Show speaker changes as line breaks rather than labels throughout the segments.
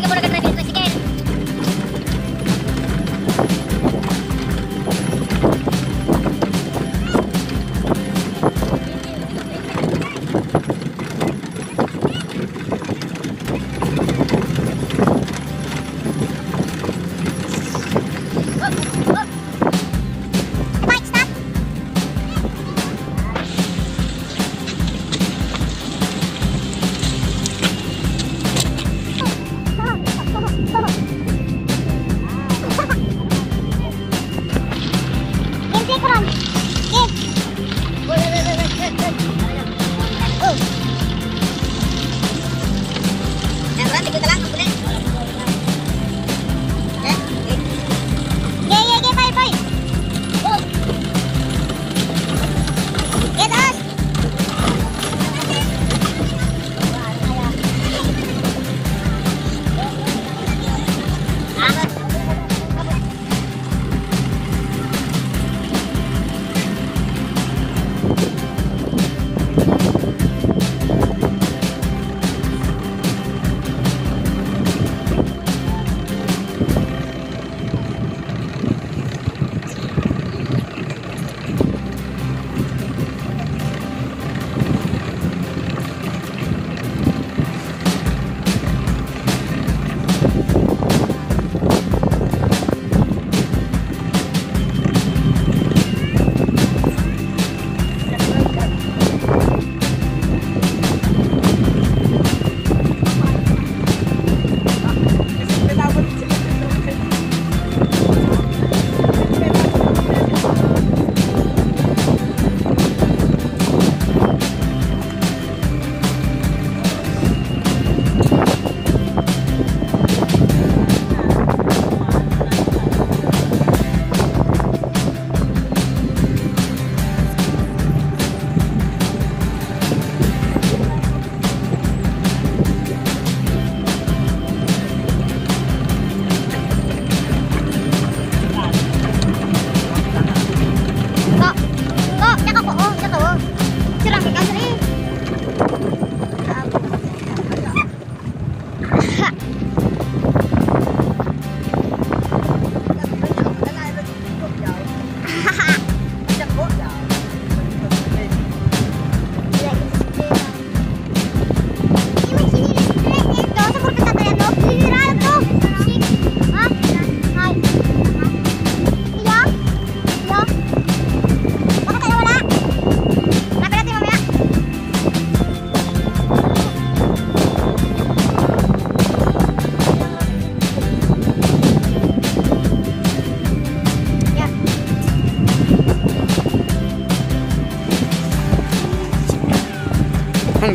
que
por acá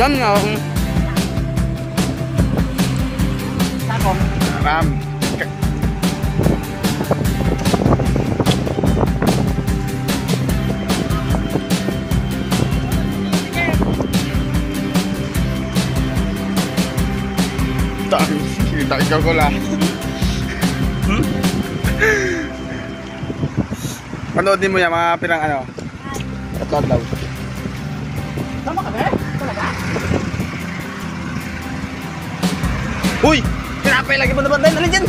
rất
ngon
Ram tại tại cho cô là Panood din mo yan mga pirang ano? Tatlong daw. Uy! Pinapay lagi mo naman dahil. Alin dyan?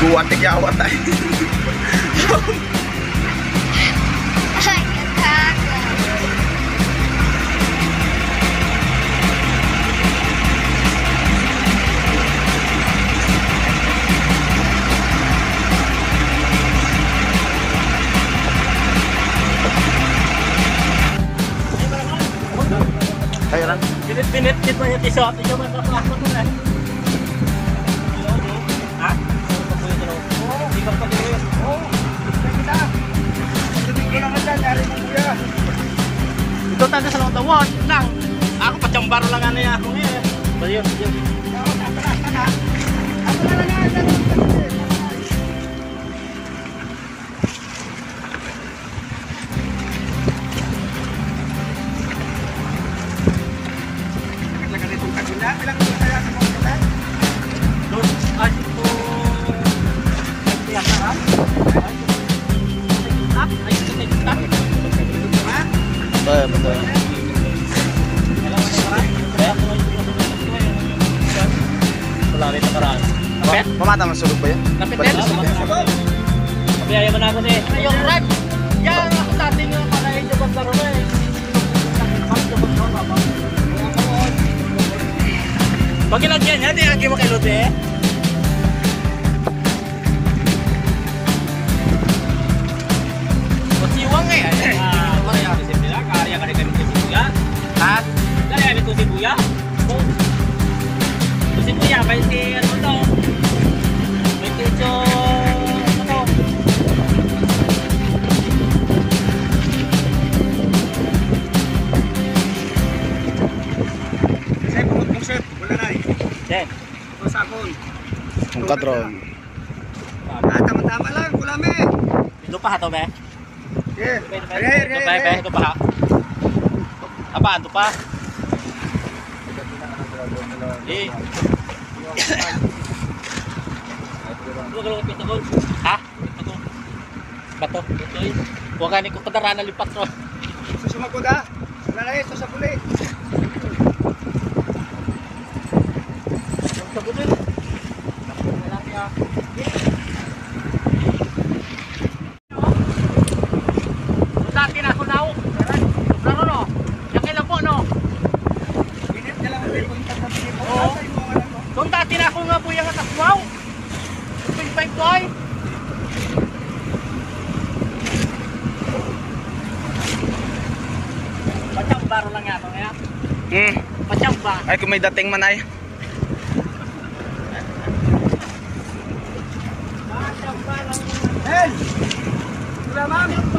Guwatik
Pinit-pinit kit mo yung t-shirt. Ikaw mo na. Ha? Oo. Hindi ka. Ito tayo sa lang tawon. Lang. Ako patsambaro lang ano yan ngayon. Yun? Ako na. Ako. Rin nakaraan. Napet?
Pamata masulog ba yan?
Napet din? Pabiyaya mo na ako eh. Yung rag! Yan ako dati nga para paglaro na eh. Lagi kay Lute eh. Pasiwang eh. Ah, kaya ka rin kami kasi buya. Ha? Kaya nito si buya. 20 ano to? 28 ano to?
Sir, pumot mo sir. Wala na eh.
Then,
Ito sa akon. Yung kadron.
Ah,
tama-tama lang. Kulami.
ito pa to be?
Yeah.
Ito pa, ito pa, ito pa. Apa, ito pa? Ha? Bato? Huwag ka ni kong kadarana lipat ro.
Susumag ko da. Wala na ito sa
pulit. Sa pulit. Wala niya.
Yeah.
Patsamba.
Ay, kung may dating man ay.
Patsamba lang.
Hey! Wala ma'am.